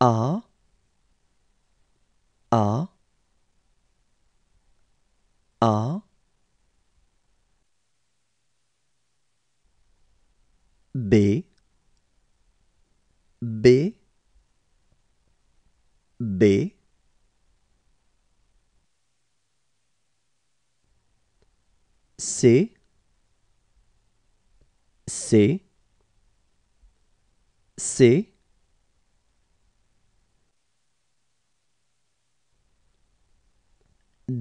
A A A. B B B. C C. C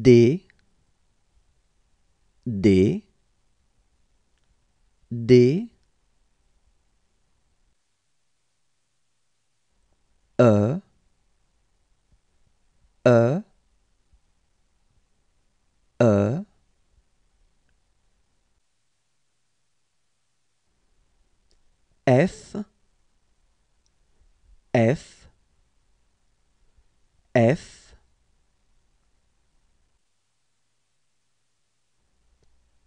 D D D. E E E. F F F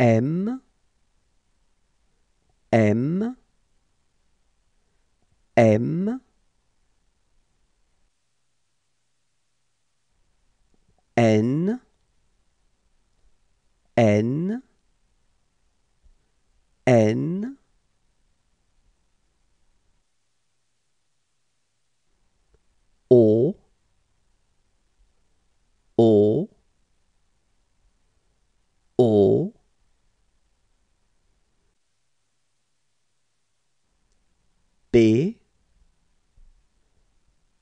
M M M. N N N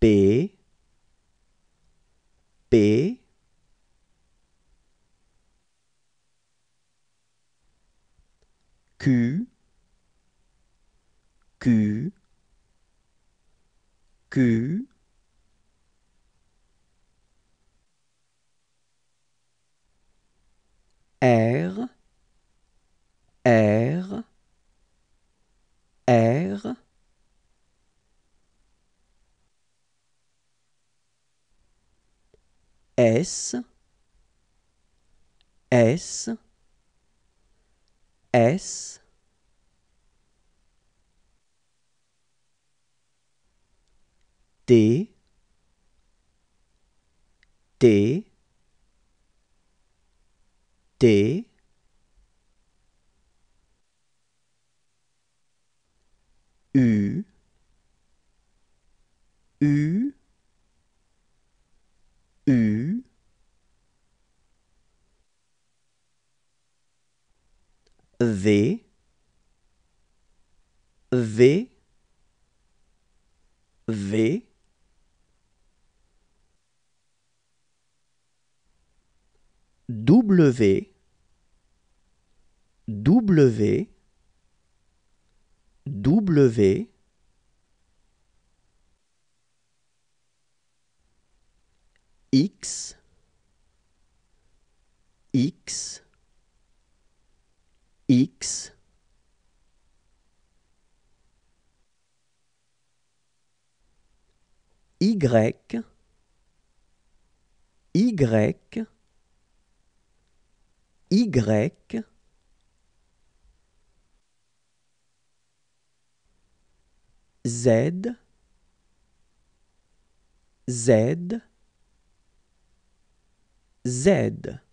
B B Q Q Q S S S. D D D V V V. W W W. X X X. Y. Y. Y Z. Z. Z